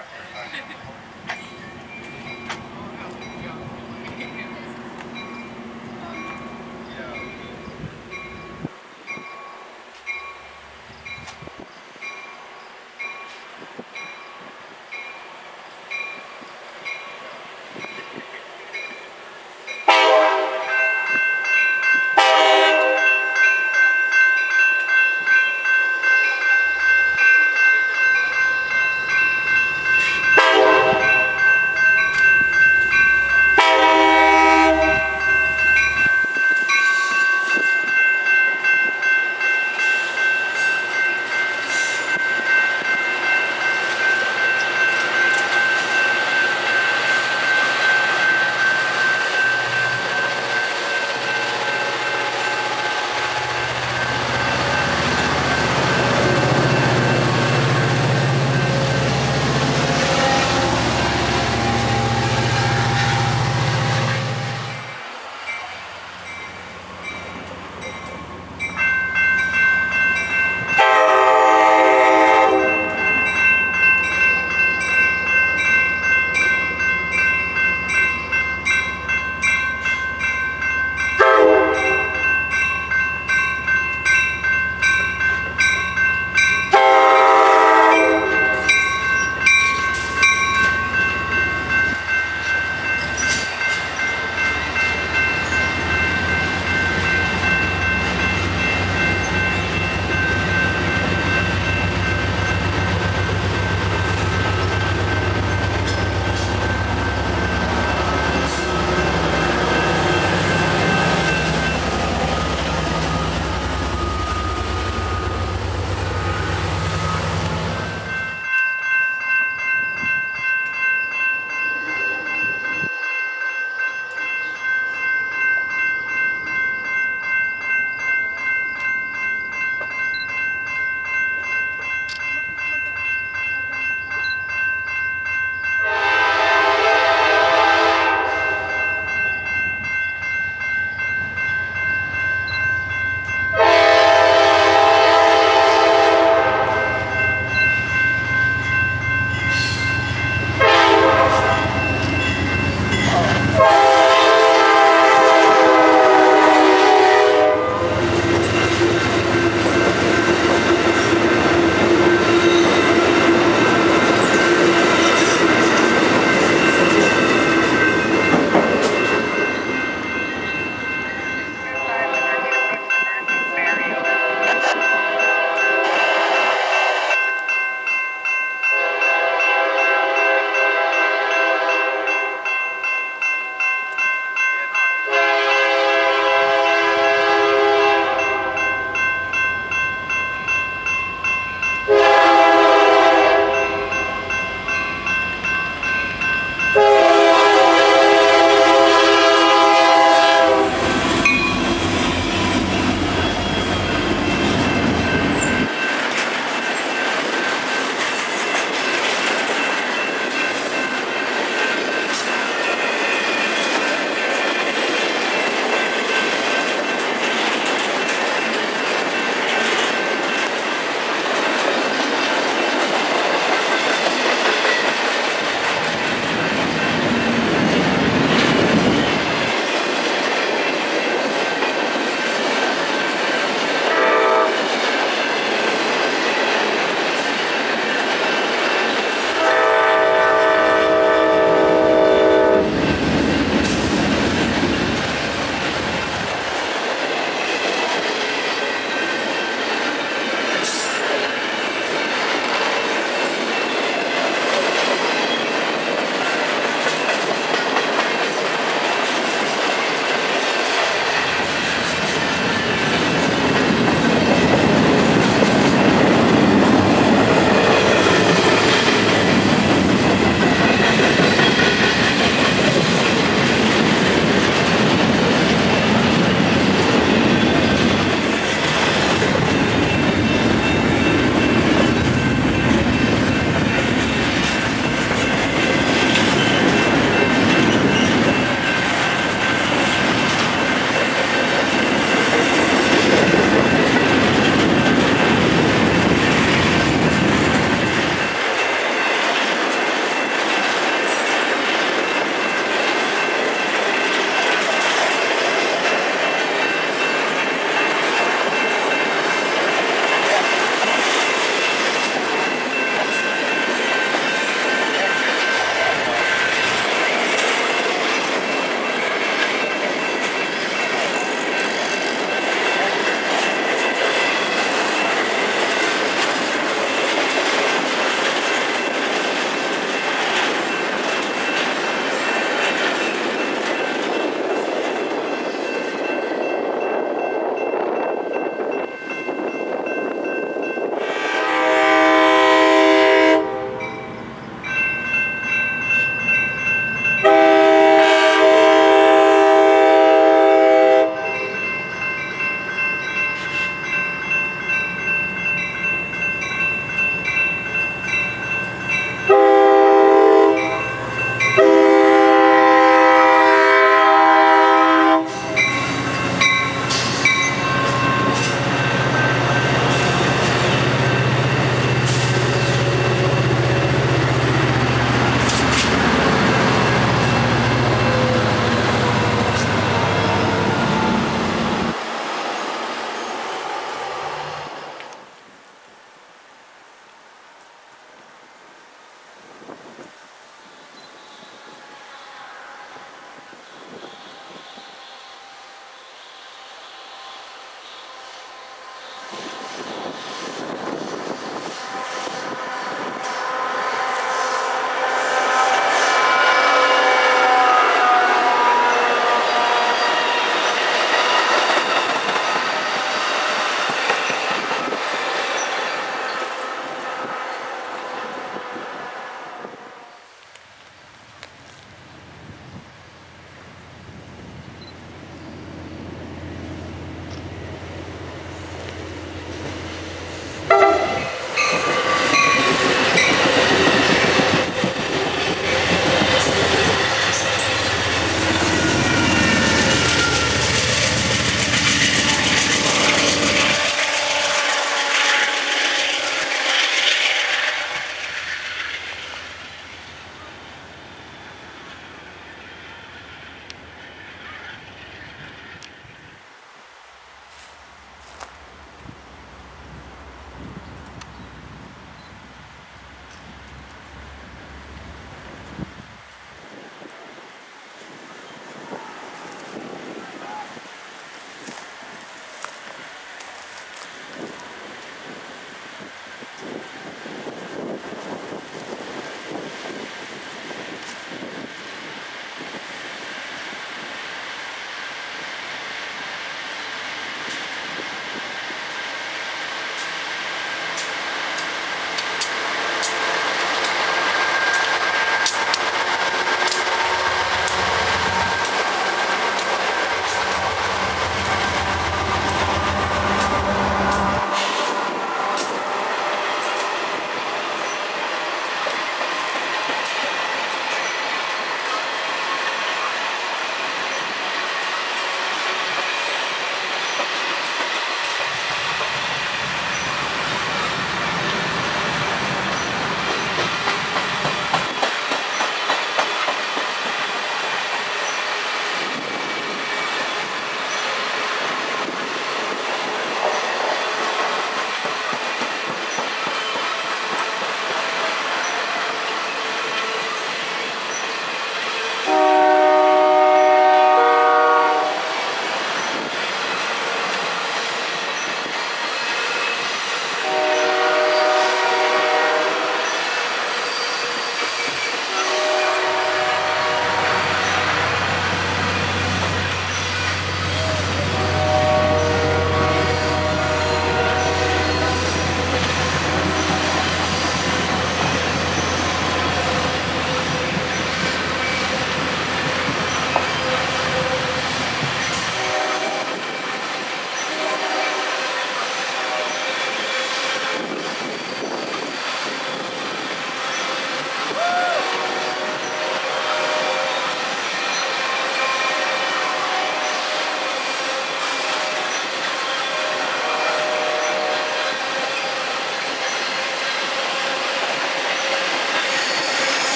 Parker.